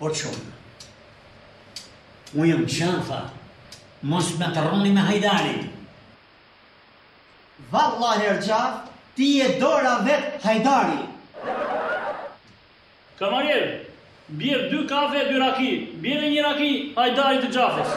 O çun. Unë jam Xhafa. Mos më ngatërroni me Hajdarin. Valla ore Xhaf, ti je dora vet Hajdari. Kamarier, bjer dy kafe e dy raki. Bjer një raki Hajdarit e Xhafës.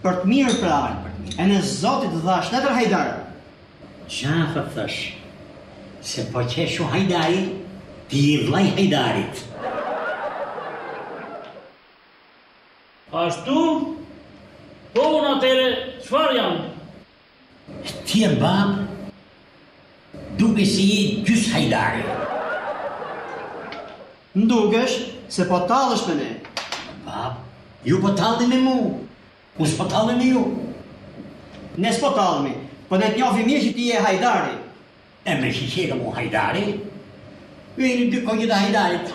Për të mirë pra, për të mirë. E Zoti të dhashtë, Hajdar Xhafë të thonë, se po qenke Hajdari, ti je vllai Hajdarit. Ashtu, po unë atëherë, çfarë jam? Ti je bab dukesh se je gjys hajdari. Mdukesh se po tallesh me ne. Bab ju po tallni me mu un spo tallem me ju. Ne spo tallemi po ne t'njofim mirë që ti je hajdari. E me shiqerim mu hajdari ju jeni dy kogje të hajdarit.